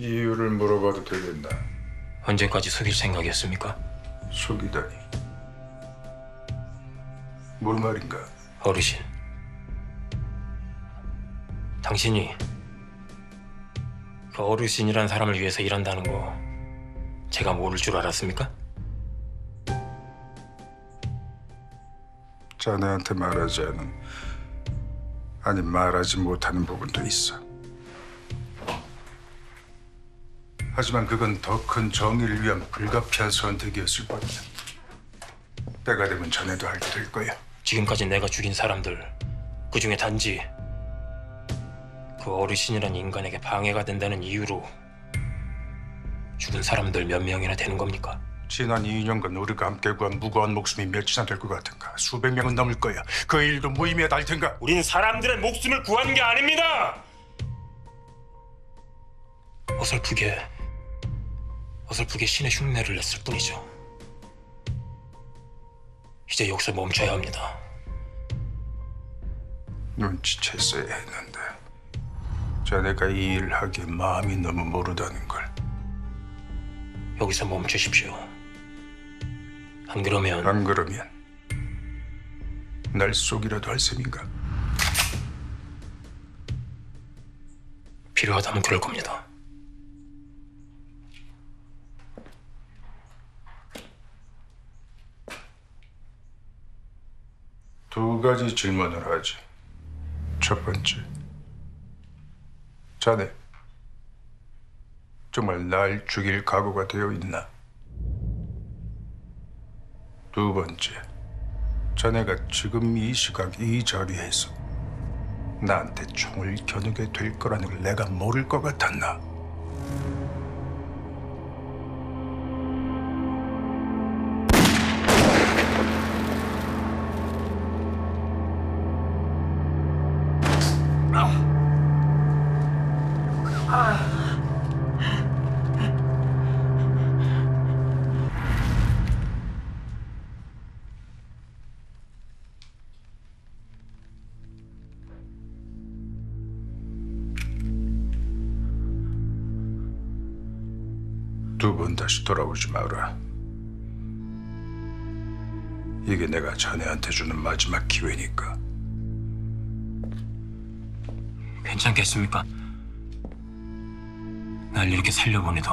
이유를 물어봐도 되겠나? 언제까지 속일 생각이었습니까? 속이다니. 뭘 말인가? 어르신. 당신이 그 어르신이란 사람을 위해서 일한다는 거 제가 모를 줄 알았습니까? 자네한테 말하지 않은 아니 말하지 못하는 부분도 있어. 하지만 그건 더 큰 정의를 위한 불가피한 선택이었을 거야. 때가 되면 자네도 알게 될 거야. 지금까지 내가 죽인 사람들 그 중에 단지 그 어르신이란 인간에게 방해가 된다는 이유로 죽은 사람들 몇 명이나 되는 겁니까? 지난 2년간 우리가 함께 구한 무고한 목숨이 몇이나 될 것 같은가? 수백 명은 넘을 거야. 그 일도 무의미해 달 텐가? 우린 사람들의 목숨을 구하는 게 아닙니다. 어설프게 어설프게 신의 흉내를 냈을 뿐이죠. 이제 여기서 멈춰야 합니다. 눈치챘어야 했는데 자네가 이 일을 하기에 마음이 너무 모르다는 걸. 여기서 멈추십시오. 안 그러면 안 그러면 날 속이라도 할 셈인가? 필요하다면 그럴 겁니다. 두 가지 질문을 하지. 첫 번째, 자네 정말 날 죽일 각오가 되어 있나? 두 번째, 자네가 지금 이 시각 이 자리에서 나한테 총을 겨누게 될 거라는 걸 내가 모를 것 같았나? 두 번 다시 돌아오지 마라. 이게 내가 자네한테 주는 마지막 기회니까. 괜찮겠습니까? 날 이렇게 살려보내도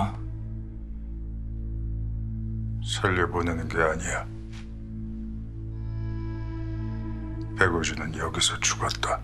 살려보내는 게 아니야. 백오진은 여기서 죽었다.